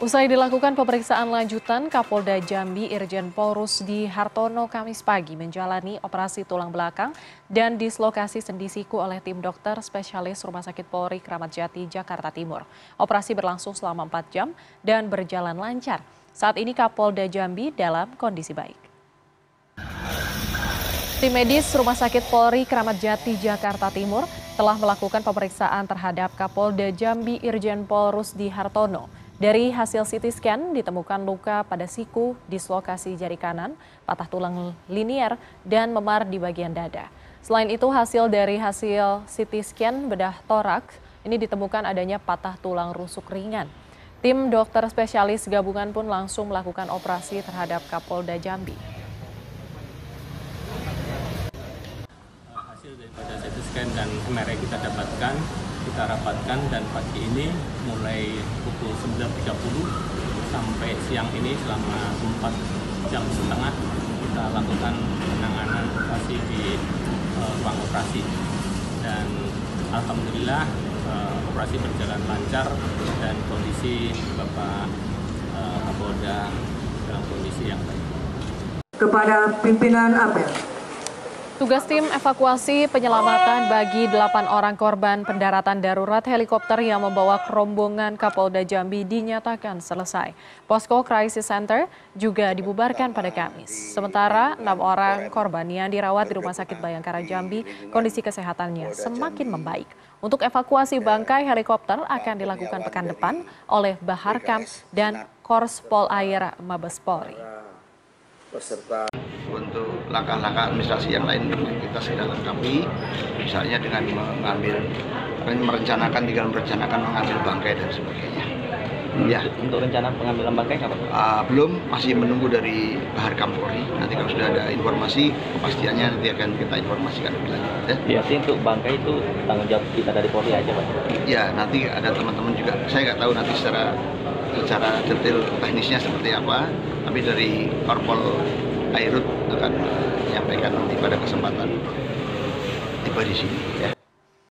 Usai dilakukan pemeriksaan lanjutan, Kapolda Jambi Irjen Polrus di Hartono Kamis pagi menjalani operasi tulang belakang dan dislokasi sendi siku oleh tim dokter spesialis Rumah Sakit Polri Kramat Jati, Jakarta Timur. Operasi berlangsung selama 4 jam dan berjalan lancar. Saat ini Kapolda Jambi dalam kondisi baik. Tim medis Rumah Sakit Polri Kramat Jati, Jakarta Timur telah melakukan pemeriksaan terhadap Kapolda Jambi Irjen Polrus di Hartono. Dari hasil CT scan ditemukan luka pada siku, dislokasi jari kanan, patah tulang linier, dan memar di bagian dada. Selain itu hasil dari hasil CT scan bedah torak ini ditemukan adanya patah tulang rusuk ringan. Tim dokter spesialis gabungan pun langsung melakukan operasi terhadap Kapolda Jambi. Hasil daripada CT scan dan MRI kita dapatkan kita rapatkan dan pagi ini mulai pukul 9.30 sampai siang ini selama 4 jam setengah kita lakukan penanganan operasi di uh, ruang operasi dan Alhamdulillah uh, operasi berjalan lancar dan kondisi Bapak uh, dalam kondisi yang baik. Kepada pimpinan APR. Tugas tim evakuasi penyelamatan bagi delapan orang korban pendaratan darurat helikopter yang membawa rombongan Kapolda Jambi dinyatakan selesai. Posko Crisis Center juga dibubarkan pada Kamis. Sementara enam orang korban yang dirawat di Rumah Sakit Bayangkara Jambi, kondisi kesehatannya semakin membaik. Untuk evakuasi bangkai helikopter akan dilakukan pekan depan oleh Bahar Kam dan Korps Pol Air Mabes Polri. Langkah-langkah administrasi yang lain kita sedang lengkapi misalnya dengan mengambil merencanakan tinggal merencanakan mengambil bangkai dan sebagainya. Ya. Untuk rencana pengambilan bangkai apa uh, belum. Masih menunggu dari Bahar Kampori. Nanti kalau sudah ada informasi kepastiannya nanti akan kita informasikan lebih lanjut ya. Berarti untuk bangkai itu tanggung jawab kita dari Polri aja Pak? Ya nanti ada teman-teman juga. Saya nggak tahu nanti secara secara detail teknisnya seperti apa tapi dari Korpol Airut akan menyampaikan nanti pada kesempatan tiba di sini ya.